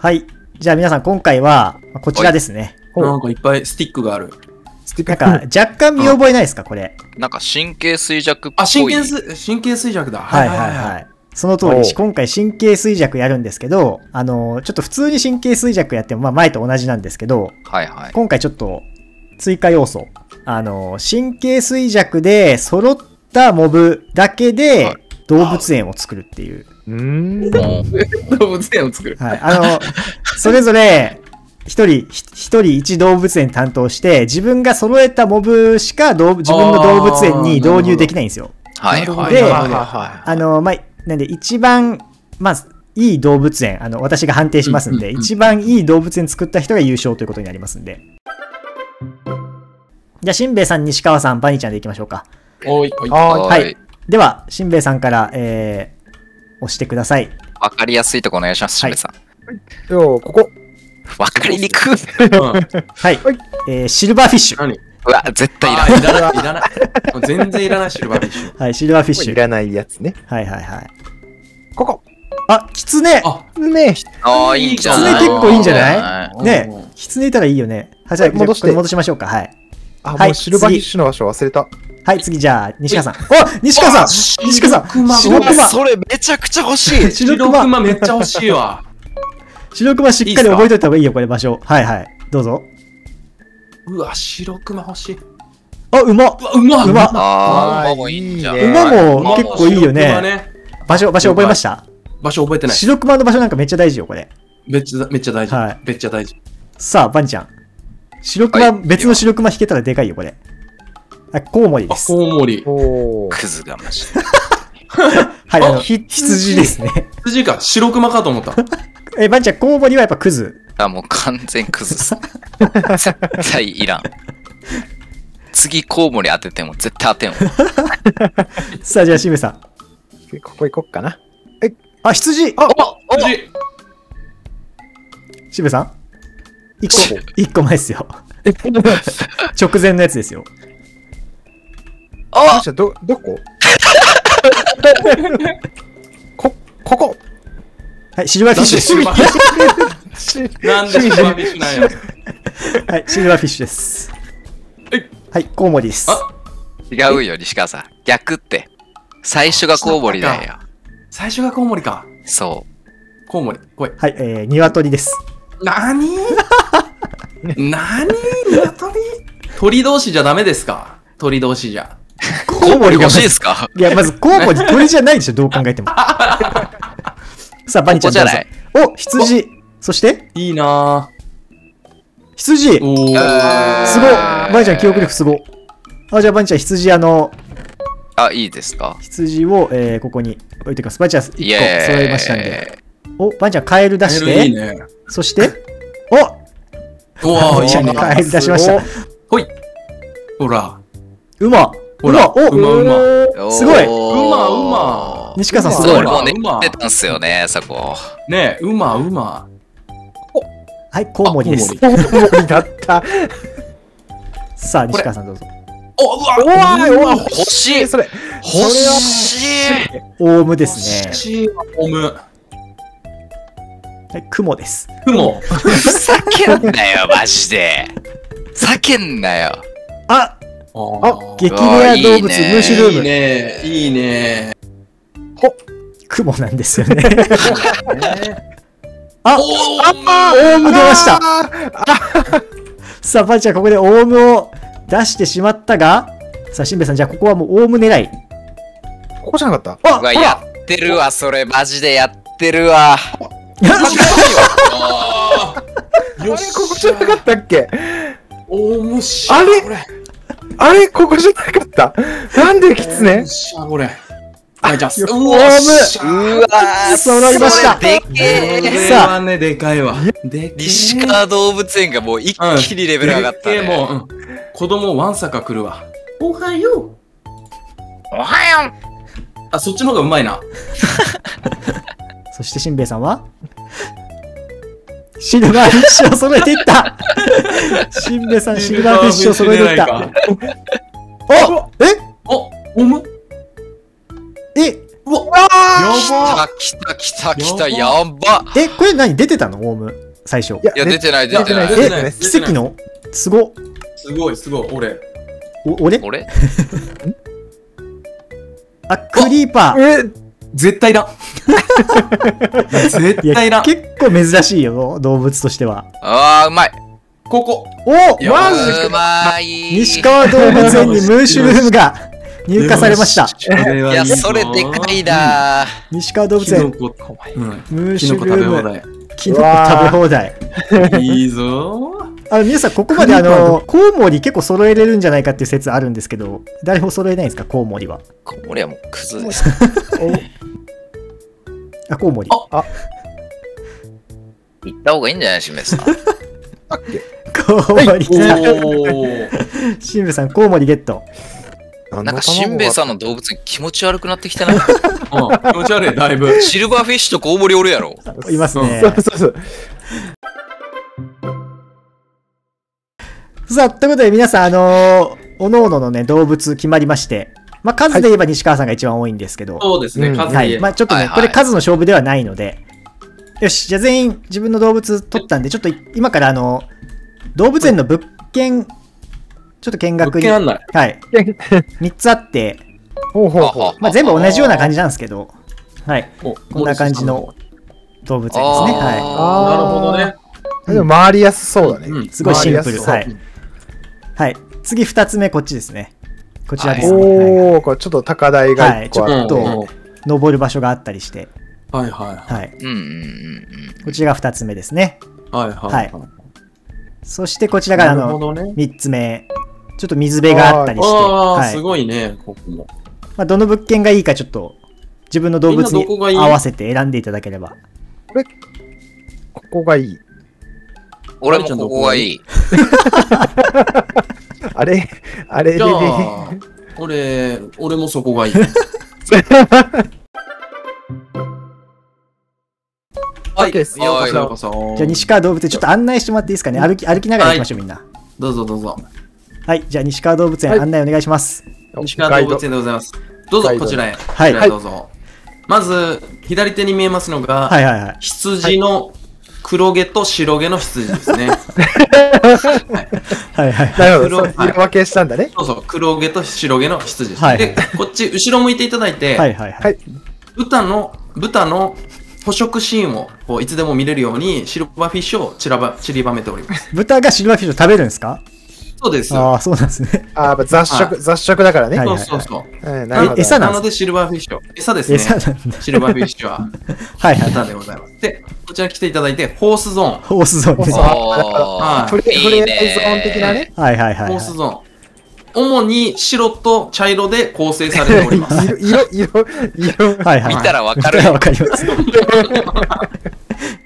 はい。じゃあ皆さん今回は、こちらですね。なんかいっぱいスティックがある。スティなんか若干見覚えないですか、これ。なんか神経衰弱っぽい。あ、神経衰神経衰弱だ。はいはいはい。その通り今回神経衰弱やるんですけど、あの、ちょっと普通に神経衰弱やっても、まあ前と同じなんですけど、はいはい。今回ちょっと追加要素。あの、神経衰弱で揃ったモブだけはでい動物園を作るっていう。うーん。動物園を作る。はい。あの、それぞれ、一人、ひ一人一動物園担当して、自分が揃えたモブしか自分の動物園に導入できないんですよ。はいはい。ではいはいはあの、まあ、なんで一番、まあ、いい動物園、あの、私が判定しますんで、うんうんうん一番いい動物園作った人が優勝ということになりますんで。じゃあ、しんべヱさん、西川さん、バニーちゃんでいきましょうか。おい、おい。い。あーはい。では、しんべヱさんから、えー、押してください。わかりやすいとこお願いします、しんべさん。ようここ。わかりにくい。うんはい。はいえー、シルバーフィッシュ。何？うわ、絶対いらあない。いらない、いらない。もう全然いらない、シルバーフィッシュ。はい、シルバーフィッシュ。いらないやつね。はいはいはい。ここ。あ、キツネあ、ねああ、いいんじゃない狐結構いいんじゃない？はねえ、キツネいたらいいよね。はい、じゃあ、戻して戻しましょうか。はい。あ、はいもうシルバーフィッシュの場所忘れた。はい、次、じゃあ、西川さん。お西川さん西川さん熊白熊それめちゃくちゃ欲しい。白 白熊熊めっちゃ欲しいわ。白熊しっかり覚えといた方がいいよ、これ場所。はいはい。どうぞ。うわ、白熊欲しい。あ、馬うわ、うまうまああ、あー馬もいいんじゃん。馬も馬結構いいよ白熊ね。場所、場所覚えました？場所覚えてない。白熊の場所なんかめっちゃ大事よ、これ。めっちゃ、めっちゃ大事はい。めっちゃ大事。さあ、バニちゃん。白熊、はい別の白熊引けたらでかいよ、これ。あ、コウモリあ、です。コウモリ。クズがマジ はい、あの、羊ですね。羊か、白熊かと思った。え、バニちゃん、コウモリはやっぱクズ？あ、もう完全クズっす。絶対いらん。次コウモリ当てても絶対当てんわ。さあ、じゃあ、しめさん。ここ行こっかな。あ、羊あ、羊しめさん？一個、一個前ですよ。直前のやつですよ。あじゃあど、どこ？こ、ここはい、シルバーフィッシュです。シルバーフィッシュ？なんでシルバーフィッシュなんや？はい、シルバーフィッシュです。はい。はい、コウモリです。あ違うよ、西川さん。逆って。最初がコウモリだよ。最初がコウモリか。そコウモリ。来い。はい、えー、鶏です。なになに鶏？鳥同士じゃダメですか？鳥同士じゃ。う。コウモリ欲しいですか？いや、まずコウモリ鳥じゃないでしょ、どう考えても。さあ、バニちゃんここじゃないどうぞお、羊。そして、いいな羊。すごい。バニちゃん記憶力すごい。あ、じゃあバニちゃん羊、あの、あ、いいですか？羊を、えー、ここに置いてきます。バニちゃん1個。揃えましたんで。お、バニちゃんカエル出しカエルいいて、ね。そして、おおー、バニちゃんにカエル出しました。ほい。ほら。馬。ほら馬、お、馬馬おーすごい馬馬西川さんすごいそれ。もね馬、出たんすよね、そこ。ねえ、馬馬。はい、コウモリです。あコウモリだった。さあ、西川さんどうぞ。お、うわおわーおわ欲しいそれ。欲しいオウムですね。欲しいわオム。はい、クモです。雲。ふざけんなよ、マジで。叫んなよ。ああ激レア動物、うわいいね。ムーシュルーム。いいね。いいね。クモなんですよね。あ、おオウム出ました。さあ、パンちゃん、ここでオウムを出してしまったが、さあ、しんべヱさん、じゃあここはもうオウム狙い。ここじゃなかった？あ、やってるわ、それ、マジでやってるわ。あーよ。あれここじゃなかったっけ？おもしあれ？これあれここじゃなかった？なんでキツおネもしゃこれ。はいじゃあようわっしゃうわー、揃いました。でけこえ。れさあはねでかいわ。でけ川動物園がもう一気にレベル上がったでけえもう、ね。うん、子供ワンサカ来るわ。おはよう。おはよあそっちの方がうまいな。そしてしんべヱさんは？シルバーフィッシュを揃えていった。しんべヱさん、シルバーフィッシュを揃えていった。かおえおおむ？えうわ。あやば。た来た来た来た、やば。え、これ何？出てたの？オウム？最初。いや出てない、出てない。出てないえ、奇跡の？すご。すごいすごい、俺。お俺？俺？あ、クリーパー。え、絶対いらん。絶いや、対いらん。結構珍しいよ、動物としては。あー、うまい。ここ。およマジかうまい。西川動物園にムーシュルームが入荷されました。いや、それでかいな西川動物園、キノコ、うん、ムーキシュルーノコ食べ放ム、題。キノコ食べ放題。いいぞあの、皆さん、ここまであの、コウモリ結構揃えれるんじゃないかっていう説あるんですけど、誰も揃えないんですか、コウモリは。俺はもうクズです。あ、コウモリ。あ行った方がいいんじゃないしめさん。コウモリお来ー。た。しんべさん、コウモリゲット。ななんか、しんべヱさんの動物に気持ち悪くなってきたな。うん気持ち悪い、だいぶ。シルバーフィッシュとコウモリおるやろ。いますね。そうそうそう。さあ、ということで皆さん、あのー、おのおののね、動物決まりまして、まあ、数で言えば西川さんが一番多いんですけど、そうですね。数で言えばまあ、ちょっとね、はいはいこれ数の勝負ではないので、よし、じゃあ全員自分の動物取ったんで、ちょっと今からあの、動物園の物件、ちょっと見学に、物件案内。はい、3つあって、ほうほうほまあ、全部同じような感じなんですけど、はい、おこんな感じの。動物園ですね。あはあーなるほどね。う。でも回りやすそうだね。うんすごいシンプルはいい。はい。次2つ目、こっちですね。こちらですね。はいおお、これちょっと高台がはい、一個あって。ちょっとうん登る場所があったりして、はいははい。うんうんうんこちらが2つ目ですね。い。はいはい。はいそしてこちらがあの、どね。3つ目。ちょっと水辺があったりして、ああ、はいす。ごいね、ここも。まあ、どの物件がいいかちょっと、自分の動物に合わせて選んでいただければ。ここがいい。俺もここがいい。あれあれじゃであ、俺、俺もそこがいい。はい、ですようこはいそ。じゃあ西川動物園ちょっと案内してもらっていいですかね？歩き、歩きながら行きましょう、みんな。どうぞどうぞ。はい。じゃあ西川動物園はい案内お願いします。西川動物園でございます。どうぞ、こちらへ。はいどうぞ。まず、左手に見えますのが、はいはいはい。羊の黒毛と白毛の羊ですね。はいはい。なる色分けしたんだね。そうそう、黒毛と白毛の羊です。はいで、こっち、後ろ向いていただいて、はいはいは。はいい。豚の、豚の捕食シーンをこういつでも見れるように、シルバーフィッシュを散らば散りばめております。豚がシルバーフィッシュを食べるんですか？そうです。ああ、そうなんですね。あーやっぱ雑は食、雑食だからね。はいそうそうそう。はいなるほど。え餌なんですなので、シルバーフィッシュ。餌ですね。餌なんだ。シルバーフィッシュは はいはい。豚でございます。で、こちら来ていただいて、ホースゾーン。ホースゾーンですね。あはいフレフレいいねアイゾーン的なね。はいはいはいはい。ホースゾーン。主に白と茶色で構成されております。色、色、色、いはい。見たらわかるわかります。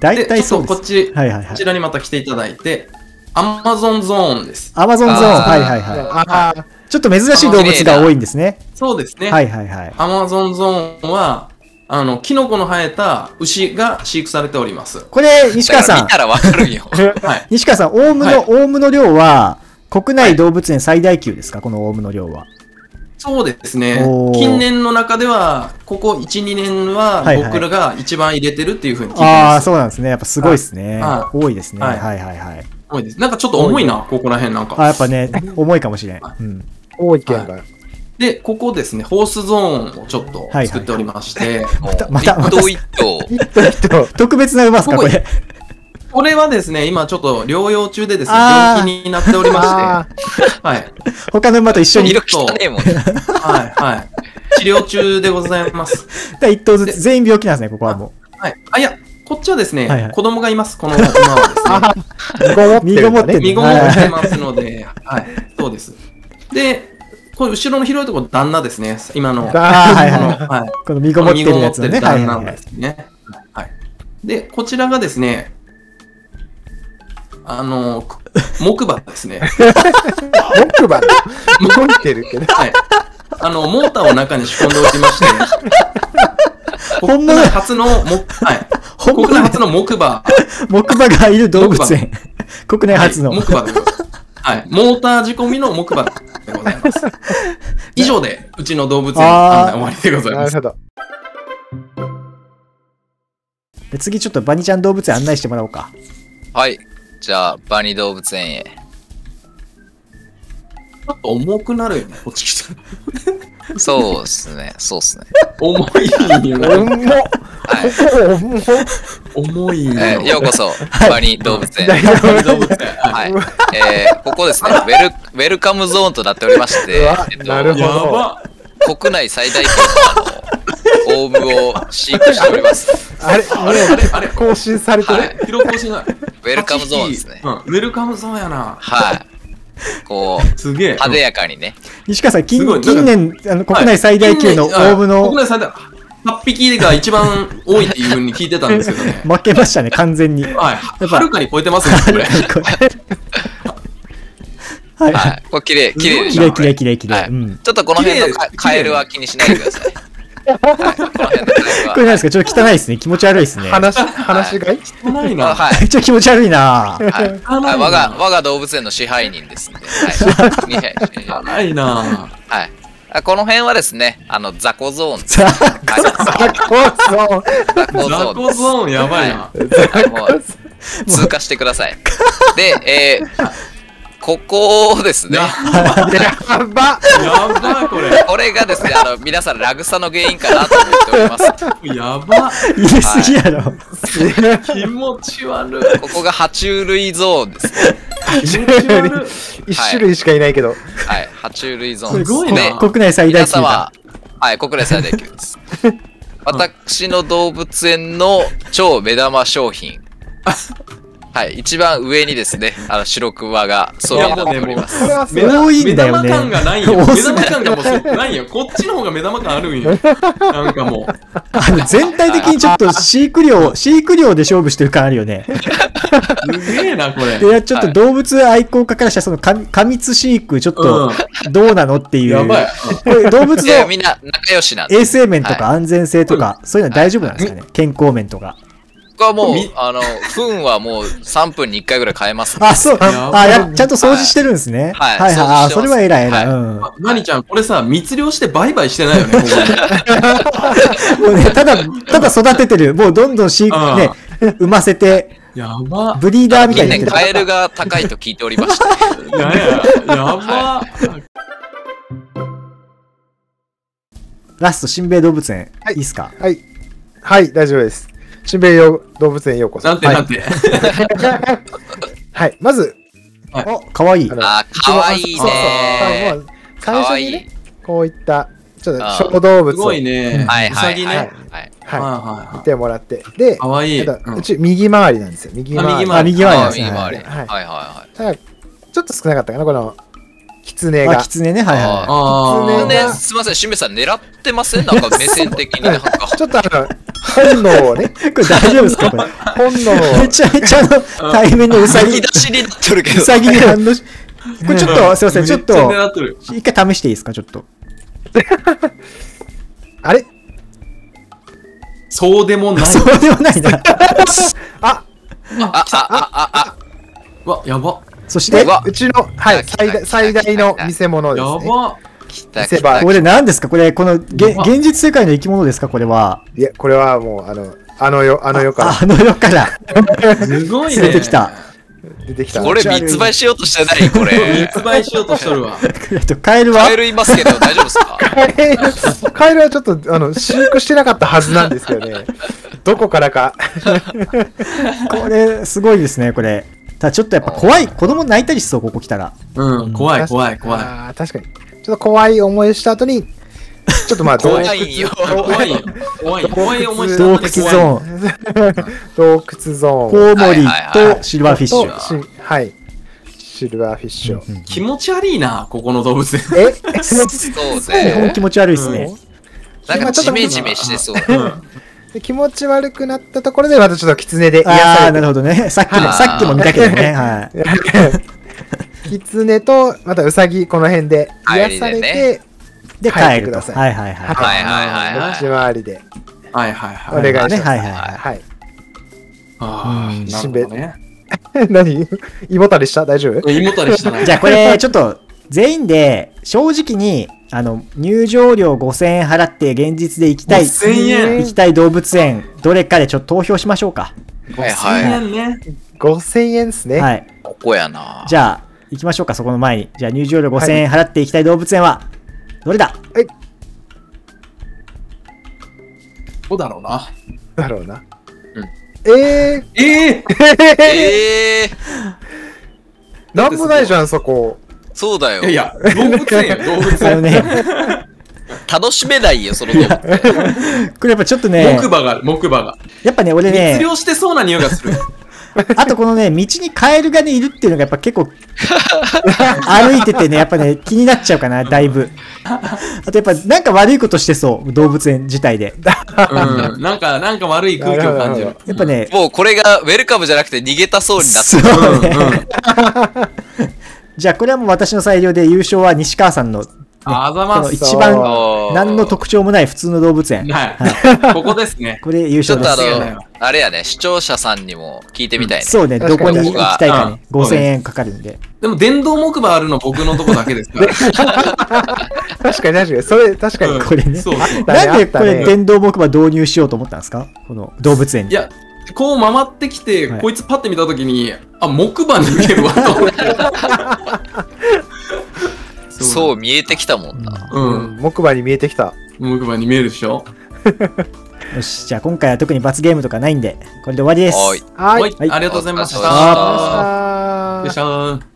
大で、体そうこっち、はいはいはいこち。らにまた来ていただいて、アマゾンゾーンです。アマゾンゾーン。はいはいはい。ああ、ちょっと珍しい動物が多いんですね。そうですね。はいはいはい。アマゾンゾーンは、あの、キノコの生えた牛が飼育されております。これ、西川さんだから見、たらわかるよ。はい。西川さん、オウムはいの、オウムの量は、国内動物園最大級ですか？このオウムの量は。そうですね近年の中では、ここ1、2年ははいはい僕らが一番入れてるっていうふうに聞いてああ、ます。そうなんですね。やっぱすごいですねは。多いですね。ははいいはいはい。多いです。なんかちょっと重いな、ここら辺なんあ、か。やっぱね、重いかもしれん。うん。多い県が。で、ここですね、ホースゾーンをちょっとはい作っておりまして、た また一頭一頭。一頭一頭。特別な馬ですかこれ。これはですね、今ちょっと療養中でですね、病気になっておりまあして、はい。他の馬と一緒に。色汚ねえもん。はい、はい。治療中でございます。一頭ずつ、全員病気なんですね、ここはもはい。あ、いや、こっちはですね、はいはい子供がいます、この 馬はですね。あ、身ごもって。身ごもってますので、はい、そうです。で、これ後ろの広いところ、旦那ですね、今の。このはい。はい。う。この身ごもってるやつのね。旦那で。すね。はい。で、こちらがですね、あの、く木馬ですね。木馬？動いてるけど。はい。あの、モーターを中に仕込んでおりまして、本物初の木、はい。本物国内初の木馬。木馬がいる動物園。国内初の。はい、木馬でございます。はい。モーター仕込みの木馬でございます。以上で、うちの動物園案内終わりでございます。なるほど。で次ちょっとバニちゃん動物園案内してもらおうか。はい。じゃあ、バニ動物園へ。ちょっと重くなるよね、こっち来たら。そうっすね。そうっすね。重いよね。重っはい。重いよ。えーようこそ、バニ動物園。ははい。えーここですね、ウェル、ウェルカムゾーンとなっておりまして、えっとい。なるほど。国内最大級のあの、オウムを飼育しております。あれもあれあれあれう更新されてる？はい。記録更新ない。ウェルカムゾーンですね。うん、ウェルカムゾーンやな。はい。こう、すげえ。派手やかにね。西川さん、近近年、あの国内最大級のオはいウムの国内最大。8匹が一番多いっていうふうに聞いてたんですけどね。負けましたね、完全に。はい。ぱはるかに超えてますね、これ。はい。はい。これ綺麗、綺麗でしょきれいきれいきれいきれい。はいうん。ちょっとこの辺のカエルは気にしないでください。はい。これなんですか？ちょっと汚いですね。気持ち悪いですね。話、話がい？ないな。あはい。ちょっと気持ち悪いなはい、汚いなはい我が、我が動物園の支配人ですんで。はい。にはいな。はい。あこの辺はですね、あの、雑魚ゾーン 雑魚ゾザーンです。コゾーンやばいな。はいもう通過してください。で、えー、ここですね。やばやばい、これ。これがですね、あの、皆さん、ラグサの原因かなと思っております。やば。入れすぎやろ。気持ち悪い。ここが爬虫類ゾーンですね。気持ち悪い。一種類しかいないけど。はい、爬虫類ゾーンです。すごいなで国内最大級だ皆様。、はい、国内最大級です。私の動物園の超目玉商品。はい、一番上にですね、あの、白クマがそびえ立っております。目玉感がないよ。目玉感が もうそないよ。こっちの方が目玉感あるんよ。なんかもう。あの全体的にちょっと飼育量、飼育量で勝負してる感あるよね。すげえな、これ。いや、ちょっと動物愛好家からしたら、その過過密飼育、ちょっとどうなのっていう。やばい。これ動物のみんな仲良しな。衛生面とか安全性とか、そういうのは大丈夫なんですかね？健康面とか。ここはもうみ、あの、糞はもう3分に1回ぐらい変えます。あ、そう。あ、いや、ちゃんと掃除してるんですね。はいはいはい。あ、それは偉い偉い。はいうん。も何ちゃん、これさ、密漁して売買してないよね、ここ うね、ただ、ただ育ててる。もうどんどん飼育ね、産ませて、やば。ブリーダーみたいになカエルが高いと聞いておりまして。いやいや、やば。ラスト、新米動物園。はいいいっすか？はい。はい、大丈夫です。新米よ動物園へようこそ。なんてなんて。はい。まず、お、かわいいあ。のあー、かわいいねそうもう最かわいい初にね、。こういった、ちょっとあ小動物すごをいね。はいはうさぎね。いはい。はいは、はいい見てもらって。で、かわいい。ただうんうち右回りなんですよ。右回り。あ右回りあ、右回りあなんですね。ー右回り。ははいいはいはただ、ちょっと少なかったかな、この、狐あ、がキ。ツネね。はいはあ狐い。ね、がすみません、しめさん狙ってません？なんか目線的になんか。ちょっとあの、本能をね、い。これ大丈夫ですか？これ。本能をめちゃめちゃあの、対面のうさぎ、出しになってるけうど。さぎに反応し、これちょっと、すいません、ちょっと。一回試していいですか？ちょっと。あれ？そうでもない。そうでもないな。ああ、あ、あ、あ、わ、やば。そして？う、ちの、はい、最大の見せ物やですね。ば。来た来たこれ何ですか？これ、この、現実世界の生き物ですか？これは。いや、これはもう、あの、あの世、あの世からあ あの世からすごいね。連れてきた。出てきた。これ密売しようとしてないこれ。密売しようとしとるわ。えっと、カエルは？カエルいますけど大丈夫ですか？カエル、カエルはちょっと、あの、飼育してなかったはずなんですけどね。どこからか。これ、すごいですね、これ。ただちょっとやっぱ怖い。子供泣いたりしそう、ここ来たら。うん、怖い怖い怖い。確かに。ちょっと怖い思いした後に、ちょっとまあ、怖いよ怖いよ。怖い。怖い思いした洞窟ゾーン、洞窟ゾーン。コウモリとシルバーフィッシュ。はい。シルバーフィッシュを。気持ち悪いな、ここの動物園。え？そうね。気持ち悪いですね。なんかジメジメしてそう。気持ち悪くなったところで、またちょっと狐で癒ああ、されてなるほどね。さっきも、あーさっきも見たけどね。はい。狐と、またウサギ、この辺で癒されて、で、帰っ。てくださいはいはいはい。はいはいはいはい持ち回りで。はいはいはい。お願いしますねはいはいははい。あうんあ、なるほどね。何？胃もたれした？大丈夫？胃もたれした。じゃあこれ、ちょっと、全員で、正直に、あの、入場料5000円払って現実で行きたい、5000円？行きたい動物園、どれかでちょっと投票しましょうか。はい1000はい。円ね。5000円ですね。はい。ここやな。じゃあ、行きましょうか、そこの前に。じゃあ、入場料5000円払って行きたい動物園は、どれだ？どうだろうな。だろうな。うんえー、ええええー、なんもないじゃん、そこ。そうだよいやい。や、動物園や、動物園。あのね、楽しめないよ、その動物園。これやっぱちょっとね木、馬がある、木馬が。やっぱね、俺密ね、漁してそうな匂いがする。あとこのね、道にカエルがね、いるっていうのがやっぱ結構、歩いててね、やっぱね、気になっちゃうかな、だいぶ。あとやっぱ、なんか悪いことしてそう、動物園自体で。うん。なんか、なんか悪い空気を感じる。やっぱね、もうこれがウェルカムじゃなくて逃げたそうになってそううん、ね。うん。じゃあこれはもう私の裁量で優勝は西川さんの、ね、あざます。一番何の特徴もない普通の動物園。はい。ここですね。これ優ちょ勝です。っとあのあれやね、視聴者さんにも聞いてみたいね。そうね、どこに行きたいかね。うん5000円かかるんで。でも、電動木馬あるの僕のとこだけですから。確かに確かに。それ、確かに。うんこれねなんでこれ電動木馬導入しようと思ったんですか？この動物園に。いや、こう回ってきて、はいこいつパッて見たときに、あ、木馬に見えるわと思って。そう見えてきたもんな。う。うんん、木馬に見えてきた。木馬に見えるでしょ？よし、じゃあ今回は特に罰ゲームとかないんで、これで終わりです。はい。ははい。ありがとうございました。お疲れ様でしたあよいしょー